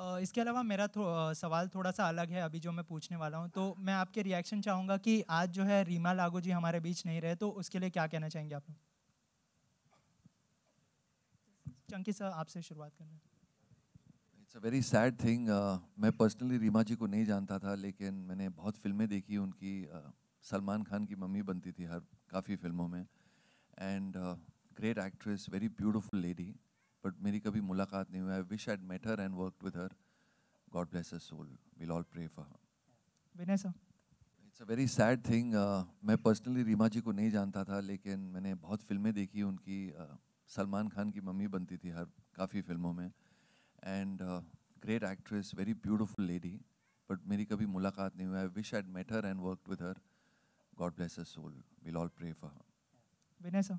इसके अलावा मेरा थो सवाल थोड़ा-सा अलग है अभी जो मैं पूछने वाला हूँ। तो मैं आपके रिएक्शन चाहूँगा कि आज जो है रीमा लागू जी हमारे बीच नहीं रहे, तो उसके लिए क्या कहना चाहेंगे आप लोग? चंकी सर आपसे शुरुआत कर रहे हैं। It's a very sad thing मैं पर्सनली रीमा जी को नहीं जानता था लेकिन मैंने बहुत फ़िल्में देखी उनकी uh, सलमान खान की मम्मी बनती थी हर काफ़ी फ़िल्मों में and great actress very beautiful lady but मेरी कभी मुलाकात नहीं हुई। I wish I met her and work with her God bless her soul will all pray for her Vinay sir. It's a very sad thing मैं personally Reema ji को नहीं जानता था लेकिन मैंने बहुत फ़िल्में देखी उनकी uh, सलमान खान की मम्मी बनती थी हर काफ़ी फ़िल्मों में। And great actress very beautiful lady but मेरी कभी मुलाकात नहीं हुई। I wish I met her and work with her God bless her soul will all pray for her Vinay sir.